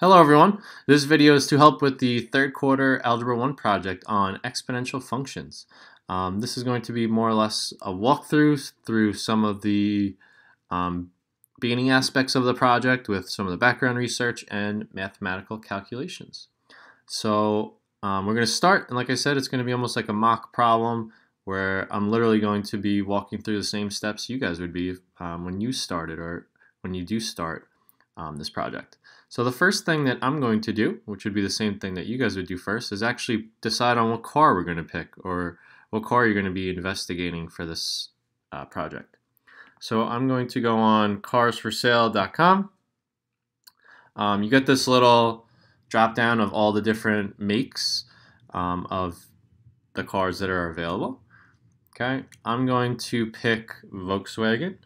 Hello everyone. This video is to help with the third quarter Algebra 1 project on exponential functions. Um, this is going to be more or less a walkthrough through some of the um, beginning aspects of the project with some of the background research and mathematical calculations. So um, we're going to start, and like I said, it's going to be almost like a mock problem where I'm literally going to be walking through the same steps you guys would be um, when you started or when you do start um, this project. So the first thing that I'm going to do, which would be the same thing that you guys would do first, is actually decide on what car we're going to pick or what car you're going to be investigating for this uh, project. So I'm going to go on carsforsale.com. Um, you get this little drop down of all the different makes um, of the cars that are available. Okay, I'm going to pick Volkswagen.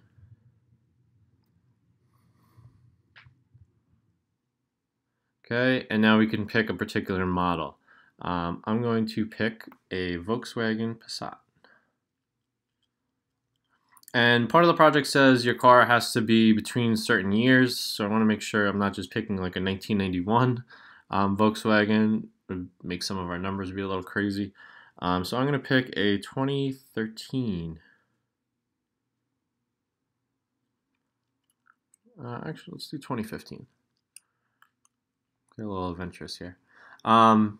Okay, and now we can pick a particular model. Um, I'm going to pick a Volkswagen Passat. And part of the project says your car has to be between certain years, so I want to make sure I'm not just picking like a 1991 um, Volkswagen. Would make some of our numbers be a little crazy. Um, so I'm going to pick a 2013. Uh, actually, let's do 2015. Get a little adventurous here. Um,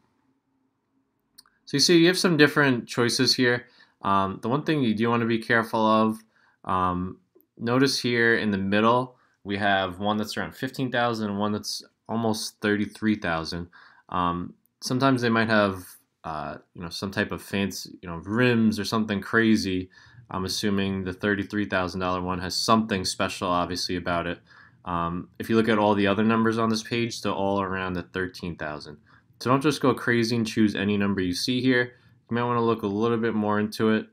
so you see, you have some different choices here. Um, the one thing you do want to be careful of, um, notice here in the middle, we have one that's around 15,000 and one that's almost 33,000. Um, sometimes they might have uh, you know, some type of fancy, you know, rims or something crazy. I'm assuming the $33,000 one has something special, obviously, about it. Um, if you look at all the other numbers on this page, they're all around the 13,000. So don't just go crazy and choose any number you see here. You might want to look a little bit more into it.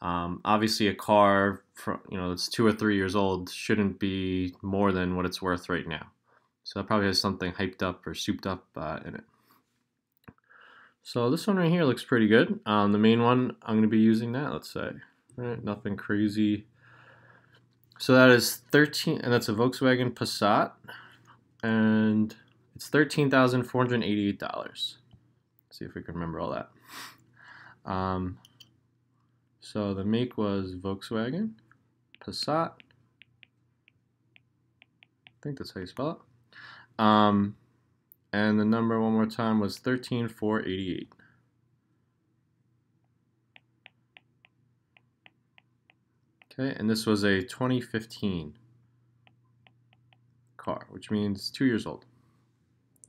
Um, obviously, a car, from, you know, that's two or three years old shouldn't be more than what it's worth right now. So that probably has something hyped up or souped up uh, in it. So this one right here looks pretty good. Um, the main one, I'm going to be using that, let's say. Right, nothing crazy. So that is 13, and that's a Volkswagen Passat. And it's $13,488. See if we can remember all that. Um, so the make was Volkswagen Passat. I think that's how you spell it. Um, and the number one more time was 13488. Okay, and this was a 2015 car, which means two years old.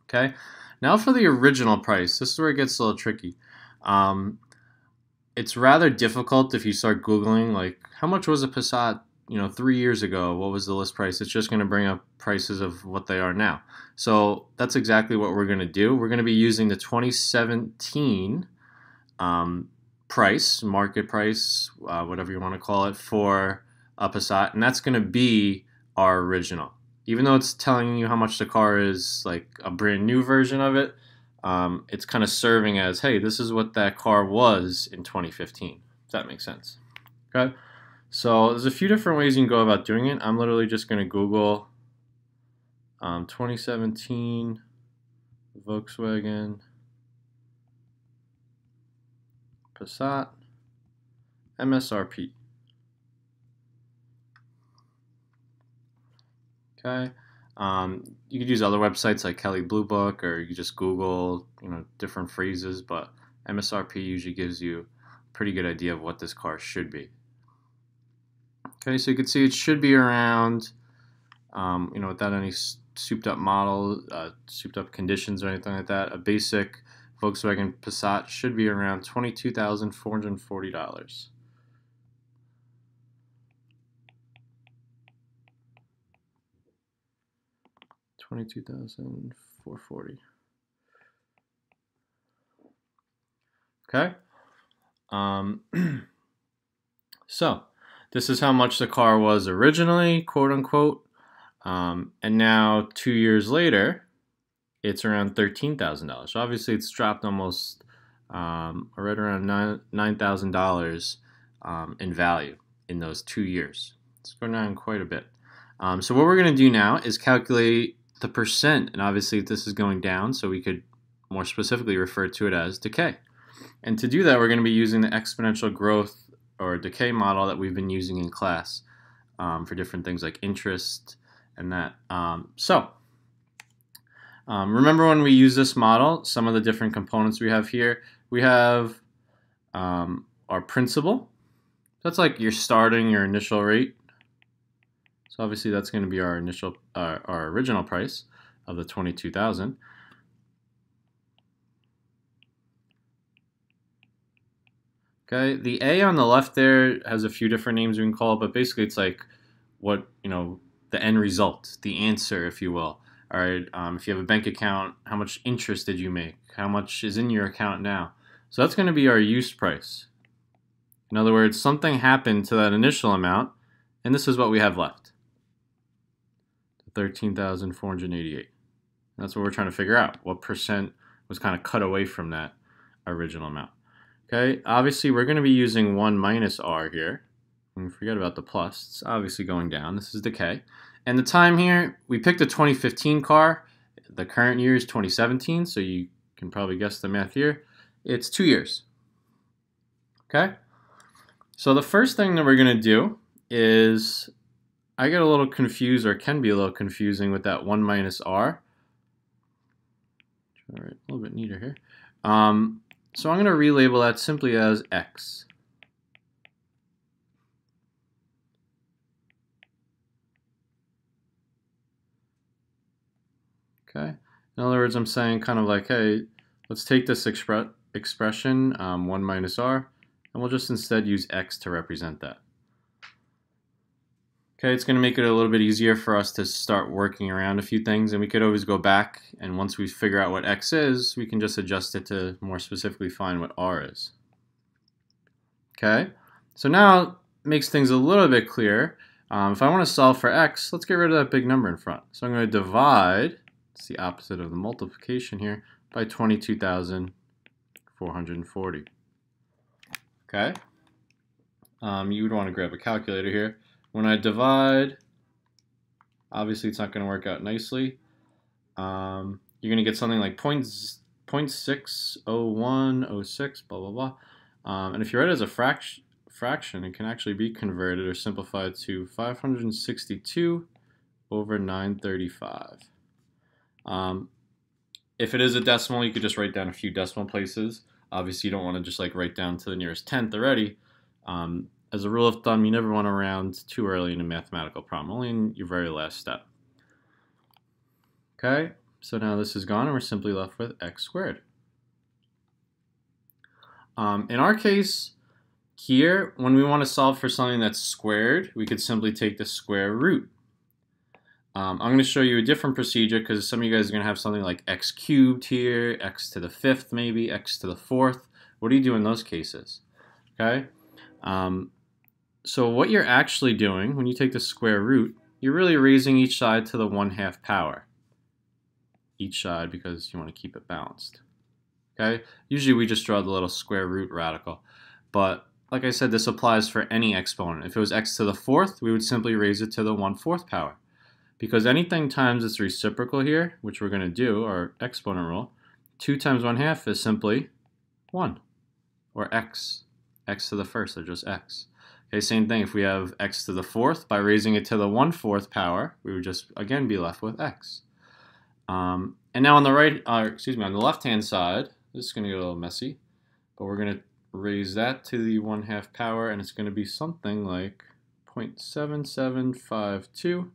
Okay, now for the original price. This is where it gets a little tricky. Um, it's rather difficult if you start Googling, like, how much was a Passat you know, three years ago, what was the list price? It's just going to bring up prices of what they are now. So that's exactly what we're going to do. We're going to be using the 2017 um, price, market price, uh, whatever you want to call it, for a Passat, and that's going to be our original. Even though it's telling you how much the car is, like a brand new version of it, um, it's kind of serving as, hey, this is what that car was in 2015. Does that makes sense? Okay. So there's a few different ways you can go about doing it. I'm literally just going to Google um, 2017 Volkswagen Passat MSRP. Okay. Um, you could use other websites like Kelley Blue Book, or you could just Google, you know, different phrases. But MSRP usually gives you a pretty good idea of what this car should be. Okay, so you can see it should be around, um, you know, without any souped up model, uh, souped up conditions or anything like that. A basic Volkswagen Passat should be around $22,440. Twenty-two thousand four forty. Okay. Um, so this is how much the car was originally, quote unquote. Um, and now, two years later, it's around $13,000. So obviously, it's dropped almost um, right around $9,000 um, in value in those two years. It's gone down quite a bit. Um, so what we're going to do now is calculate the percent, and obviously this is going down, so we could more specifically refer to it as decay. And to do that, we're going to be using the exponential growth or decay model that we've been using in class um, for different things like interest and that. Um, so um, remember when we use this model, some of the different components we have here. We have um, our principal. That's like your starting, your initial rate. So obviously that's going to be our initial, uh, our original price of the 22,000. Okay, the A on the left there has a few different names we can call it, but basically it's like what, you know, the end result, the answer, if you will. All right, um, if you have a bank account, how much interest did you make? How much is in your account now? So that's going to be our use price. In other words, something happened to that initial amount, and this is what we have left. 13,488. That's what we're trying to figure out. What percent was kind of cut away from that original amount. Okay, obviously we're going to be using 1 minus r here. And forget about the plus. It's obviously going down. This is decay. And the time here, we picked a 2015 car. The current year is 2017, so you can probably guess the math here. It's two years. Okay? So the first thing that we're going to do is, I get a little confused, or can be a little confusing with that 1 minus r. All right, a little bit neater here. Um, so I'm going to relabel that simply as x. Okay. In other words, I'm saying kind of like, hey, let's take this expre expression, um, 1 minus r, and we'll just instead use x to represent that. Okay, it's going to make it a little bit easier for us to start working around a few things, and we could always go back, and once we figure out what x is, we can just adjust it to more specifically find what r is. Okay, so now it makes things a little bit clearer. Um, if I want to solve for x, let's get rid of that big number in front. So I'm going to divide it's the opposite of the multiplication here, by 22,440. Okay? Um, you would want to grab a calculator here. When I divide, obviously it's not going to work out nicely. Um, you're going to get something like 0.60106, blah, blah, blah. Um, and if you write it as a fraction, fraction, it can actually be converted or simplified to 562 over 935. Um, if it is a decimal, you could just write down a few decimal places. Obviously, you don't want to just like write down to the nearest tenth already. Um, as a rule of thumb, you never want to round too early in a mathematical problem, only in your very last step. Okay, so now this is gone and we're simply left with x squared. Um, in our case, here, when we want to solve for something that's squared, we could simply take the square root. Um, I'm going to show you a different procedure because some of you guys are going to have something like x cubed here, x to the fifth maybe, x to the fourth. What do you do in those cases? Okay. Um, so what you're actually doing when you take the square root, you're really raising each side to the 1 half power. Each side because you want to keep it balanced. Okay. Usually we just draw the little square root radical. But like I said, this applies for any exponent. If it was x to the fourth, we would simply raise it to the 1 fourth power. Because anything times its reciprocal here, which we're going to do, our exponent rule, 2 times 1 half is simply 1, or x. x to the first, or just x. Okay, same thing, if we have x to the fourth, by raising it to the 1 fourth power, we would just, again, be left with x. Um, and now on the right, uh, excuse me, on the left-hand side, this is going to get a little messy, but we're going to raise that to the 1 half power, and it's going to be something like 0.7752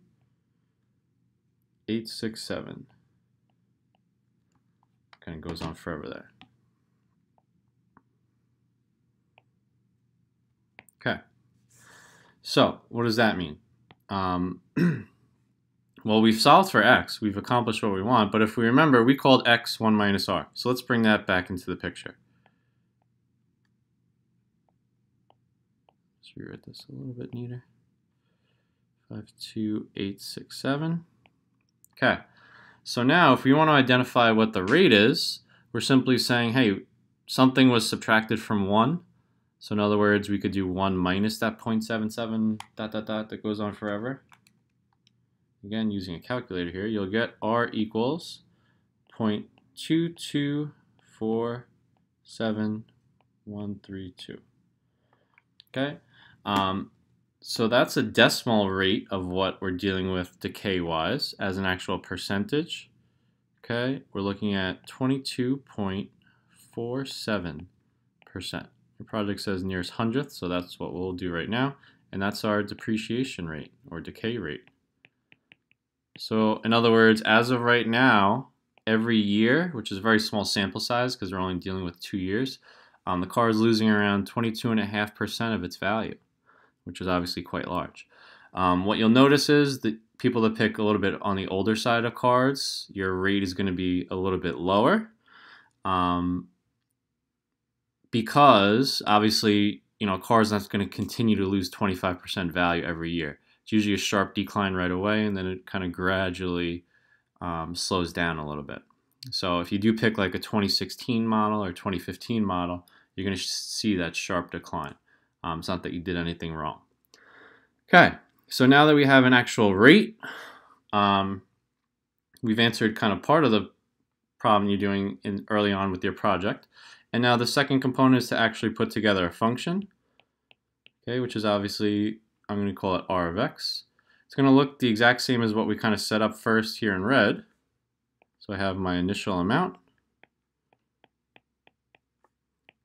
867. Kind of goes on forever there. Okay. So, what does that mean? Um, well, we've solved for x. We've accomplished what we want. But if we remember, we called x 1 minus r. So let's bring that back into the picture. Let's rewrite this a little bit neater. 52867. Okay, so now if we want to identify what the rate is, we're simply saying, hey, something was subtracted from 1. So in other words, we could do 1 minus that 0.77 dot dot dot that goes on forever. again using a calculator here, you'll get R equals 0.2247132. Okay, um, so that's a decimal rate of what we're dealing with decay-wise as an actual percentage. Okay, we're looking at 22.47%. Your project says nearest hundredth, so that's what we'll do right now. And that's our depreciation rate or decay rate. So in other words, as of right now, every year, which is a very small sample size because we're only dealing with two years, um, the car is losing around 22.5% of its value, which is obviously quite large. Um, what you'll notice is that people that pick a little bit on the older side of cards, your rate is going to be a little bit lower. Um, because obviously, you know, a car is not going to continue to lose 25% value every year. It's usually a sharp decline right away, and then it kind of gradually um, slows down a little bit. So if you do pick like a 2016 model or 2015 model, you're going to see that sharp decline. Um, it's not that you did anything wrong. Okay, so now that we have an actual rate, um, we've answered kind of part of the problem you're doing in early on with your project. And now the second component is to actually put together a function, okay, which is obviously, I'm going to call it r of x. It's going to look the exact same as what we kind of set up first here in red. So I have my initial amount.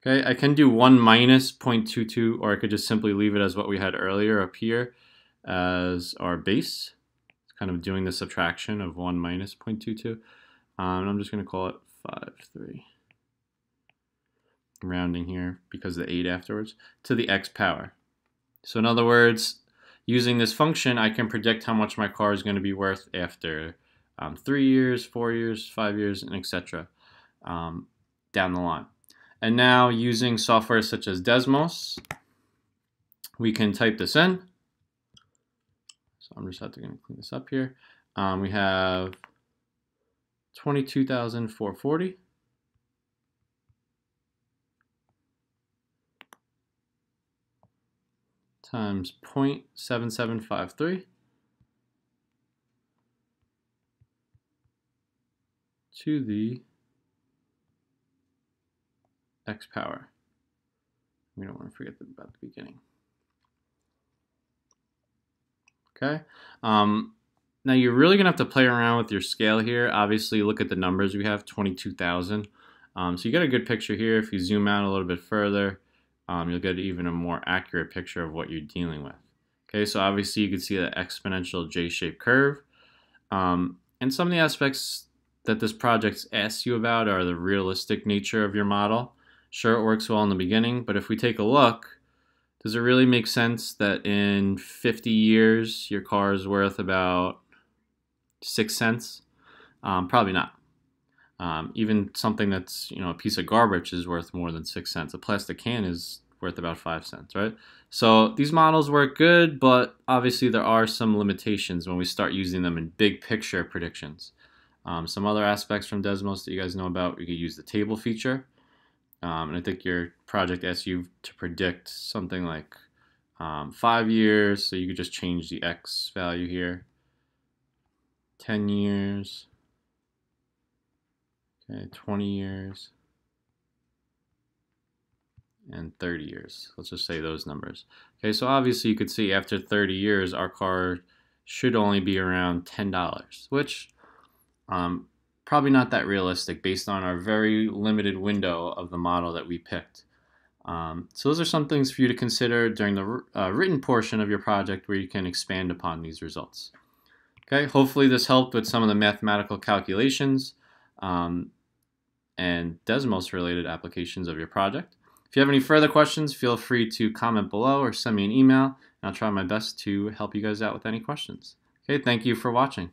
Okay, I can do 1 minus 0.22, or I could just simply leave it as what we had earlier up here as our base. It's kind of doing the subtraction of 1 minus 0.22. Um, and I'm just going to call it 5, 3. rounding here because the 8 afterwards, to the x power. So in other words, using this function, I can predict how much my car is going to be worth after um, 3 years, 4 years, 5 years, and etc. Um, down the line. And now using software such as Desmos, we can type this in. So I'm just going to clean this up here. Um, we have 22,440. times 0.7753 to the x power. We don't want to forget about the beginning. Okay. Um, now you're really going to have to play around with your scale here. Obviously, look at the numbers we have, 22,000. Um, so you get a good picture here. If you zoom out a little bit further, um, you'll get even a more accurate picture of what you're dealing with. Okay, so obviously you can see the exponential J-shaped curve. Um, and some of the aspects that this project asks you about are the realistic nature of your model. Sure, it works well in the beginning, but if we take a look, does it really make sense that in 50 years your car is worth about 6 cents? Um, probably not. Um, even something that's you know a piece of garbage is worth more than six cents. A plastic can is worth about five cents, right? So these models work good, but obviously there are some limitations when we start using them in big picture predictions. Um, some other aspects from Desmos that you guys know about, we could use the table feature. Um, and I think your project asks you to predict something like um, five years, so you could just change the x value here. 10 years, okay, 20 years, and 30 years. Let's just say those numbers. Okay, so obviously you could see after 30 years, our car should only be around $10, which um, probably not that realistic based on our very limited window of the model that we picked. Um, so those are some things for you to consider during the uh, written portion of your project where you can expand upon these results. Okay, hopefully this helped with some of the mathematical calculations um, and Desmos related applications of your project. If you have any further questions, feel free to comment below or send me an email, and I'll try my best to help you guys out with any questions. Okay, thank you for watching.